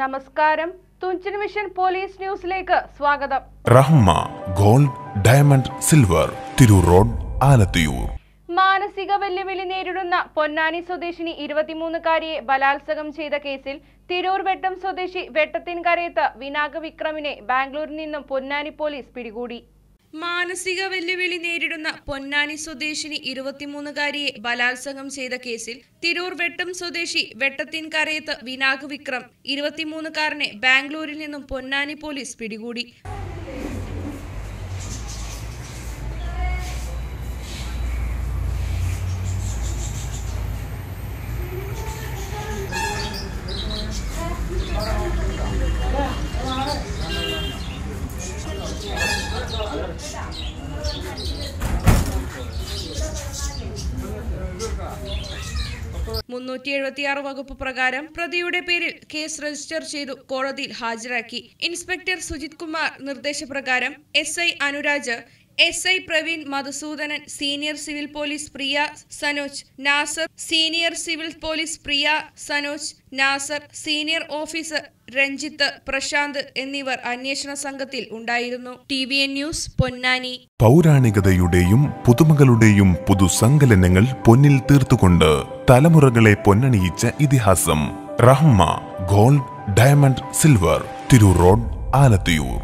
നമസ്കാരം. Thunchan mission police ന്യൂസിലേക്ക് സ്വാഗതം. Rahma gold diamond silver Tirur road Alathiyur. മാനസിക വെല്ലുവിളി നേരിടുന്ന പൊന്നാനി സ്വദേശിനി ഇരുപത്തിമൂന്നുകാരിയെ ബലാത്സംഗം ചെയ്ത കേസിൽ തിരൂർ വെട്ടം സ്വദേശി വെട്ടത്തിൻകരയത്ത് വിനാഗ വിക്രമിനെ ബാംഗ്ലൂരിൽ നിന്നും പൊന്നാനി പോലീസ് പിടികൂടി. മാനസിക വെല്ലുവിളി നേരിടുന്ന പൊന്നാനി സ്വദേശിനി ഇരുപത്തിമൂന്നുകാരിയെ ബലാത്സംഗം ചെയ്ത കേസിൽ തിരൂർ വെട്ടം സ്വദേശി വെട്ടത്തിൻകരയത്ത് വിനാഗ് വിക്രം ഇരുപത്തിമൂന്നുകാരനെ ബാംഗ്ലൂരിൽ നിന്നും പൊന്നാനി പോലീസ് പിടികൂടി. മുന്നൂറ്റി എഴുപത്തിയാറ് വകുപ്പ് പ്രകാരം പ്രതിയുടെ പേരിൽ കേസ് രജിസ്റ്റർ ചെയ്തു കോടതിയിൽ ഹാജരാക്കി. ഇൻസ്പെക്ടർ സുജിത് കുമാർ നിർദ്ദേശപ്രകാരം S I Anuraj S I Praveen Madhusoodanan senior civil police Priya Sanoj Nasar senior civil police Priya Sanoj Nasar senior officer Ranjith Prashanth എന്നിവർ അന്വേഷണ സംഘത്തിൽ ഉണ്ടായിരുന്നു. T V N news Ponnani. പൗരാണികതയുടെയും പുതുമകളുടെയും പുതുസങ്കലനങ്ങൾ പൊന്നിൽ തീർത്തുകൊണ്ട് തലമുറകളെ പൊന്നണിയിച്ച ഇതിഹാസം Rahma gold diamond silver Tirur road Alathiyur.